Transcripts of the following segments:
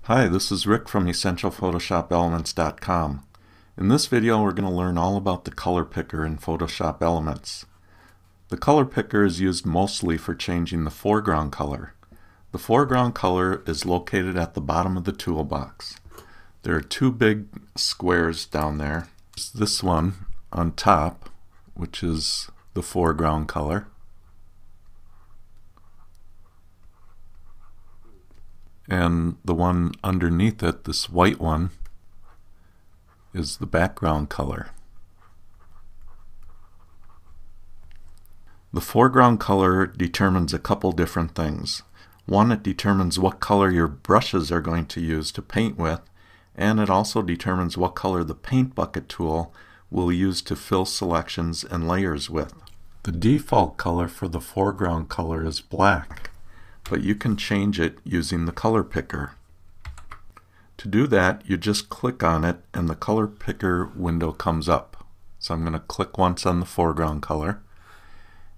Hi, this is Rick from EssentialPhotoshopElements.com. In this video we're going to learn all about the color picker in Photoshop Elements. The color picker is used mostly for changing the foreground color. The foreground color is located at the bottom of the toolbox. There are two big squares down there. There's this one on top, which is the foreground color. And the one underneath it, this white one, is the background color. The foreground color determines a couple different things. One, it determines what color your brushes are going to use to paint with, and it also determines what color the paint bucket tool will use to fill selections and layers with. The default color for the foreground color is black but you can change it using the color picker. To do that, you just click on it and the color picker window comes up. So I'm going to click once on the foreground color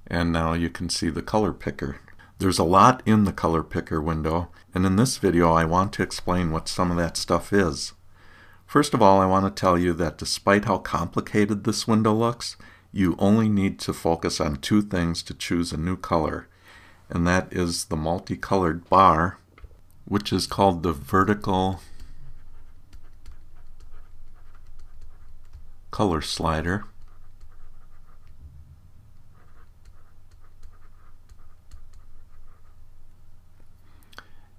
and now you can see the color picker. There's a lot in the color picker window and in this video I want to explain what some of that stuff is. First of all I want to tell you that despite how complicated this window looks, you only need to focus on two things to choose a new color and that is the multicolored bar which is called the vertical color slider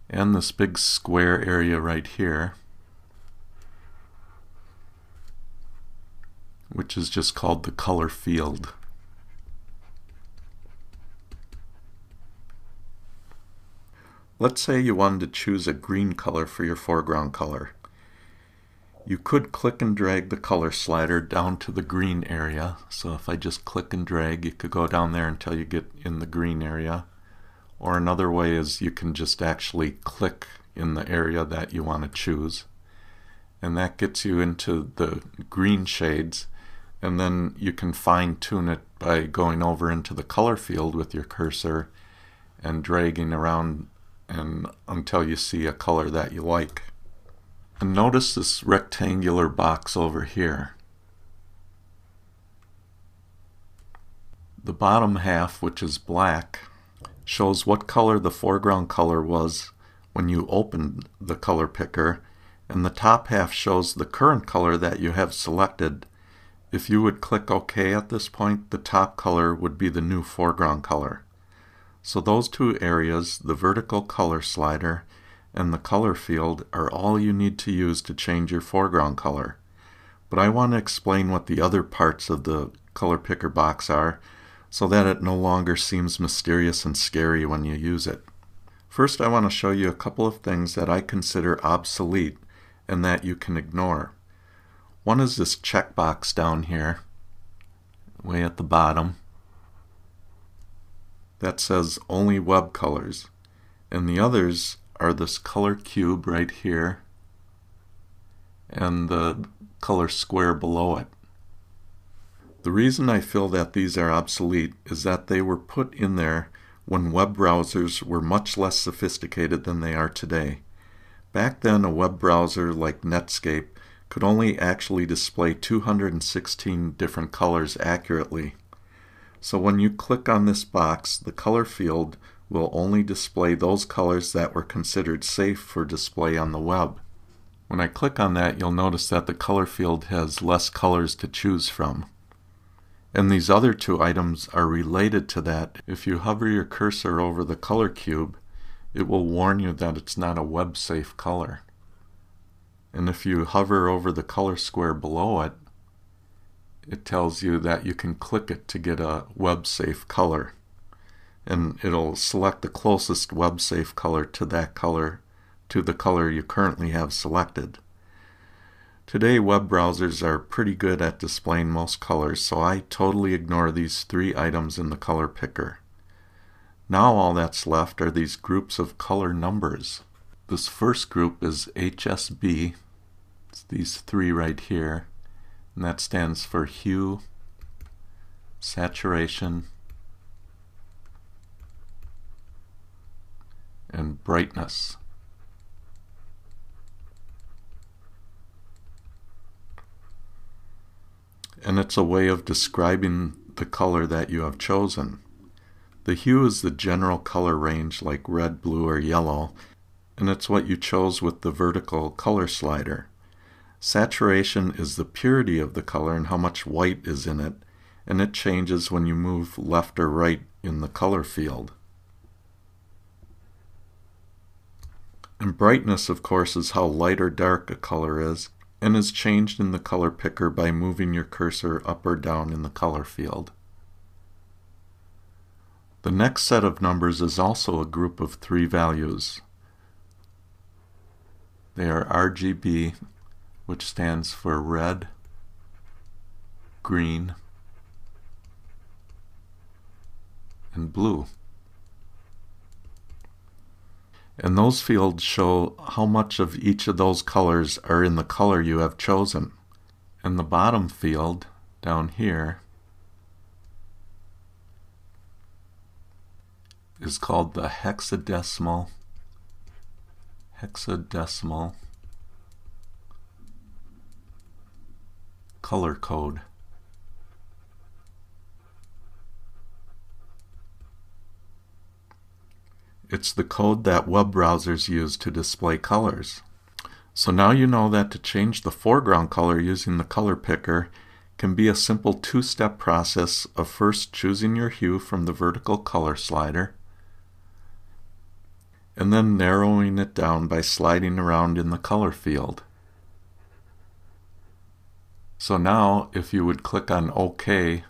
and this big square area right here which is just called the color field. Let's say you wanted to choose a green color for your foreground color. You could click and drag the color slider down to the green area. So if I just click and drag, you could go down there until you get in the green area. Or another way is you can just actually click in the area that you want to choose. And that gets you into the green shades. And then you can fine tune it by going over into the color field with your cursor and dragging around and until you see a color that you like. And notice this rectangular box over here. The bottom half, which is black, shows what color the foreground color was when you opened the color picker, and the top half shows the current color that you have selected. If you would click OK at this point, the top color would be the new foreground color. So those two areas, the vertical color slider and the color field, are all you need to use to change your foreground color. But I want to explain what the other parts of the color picker box are so that it no longer seems mysterious and scary when you use it. First I want to show you a couple of things that I consider obsolete and that you can ignore. One is this checkbox down here, way at the bottom that says only web colors. And the others are this color cube right here and the color square below it. The reason I feel that these are obsolete is that they were put in there when web browsers were much less sophisticated than they are today. Back then a web browser like Netscape could only actually display 216 different colors accurately. So when you click on this box, the color field will only display those colors that were considered safe for display on the web. When I click on that, you'll notice that the color field has less colors to choose from. And these other two items are related to that. If you hover your cursor over the color cube, it will warn you that it's not a web-safe color. And if you hover over the color square below it, it tells you that you can click it to get a web safe color and it'll select the closest web safe color to that color to the color you currently have selected. Today web browsers are pretty good at displaying most colors so I totally ignore these three items in the color picker. Now all that's left are these groups of color numbers. This first group is HSB, it's these three right here and that stands for hue, saturation, and brightness. And it's a way of describing the color that you have chosen. The hue is the general color range like red, blue, or yellow, and it's what you chose with the vertical color slider. Saturation is the purity of the color and how much white is in it, and it changes when you move left or right in the color field. And brightness, of course, is how light or dark a color is, and is changed in the color picker by moving your cursor up or down in the color field. The next set of numbers is also a group of three values. They are RGB, which stands for red, green, and blue. And those fields show how much of each of those colors are in the color you have chosen. And the bottom field down here is called the hexadecimal hexadecimal color code. It's the code that web browsers use to display colors. So now you know that to change the foreground color using the color picker can be a simple two-step process of first choosing your hue from the vertical color slider and then narrowing it down by sliding around in the color field. So now if you would click on OK,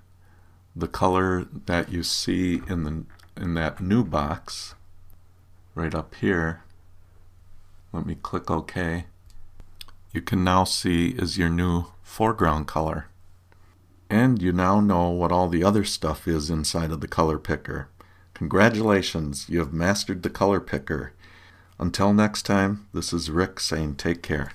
the color that you see in the in that new box right up here, let me click OK, you can now see is your new foreground color. And you now know what all the other stuff is inside of the color picker. Congratulations, you have mastered the color picker. Until next time, this is Rick saying take care.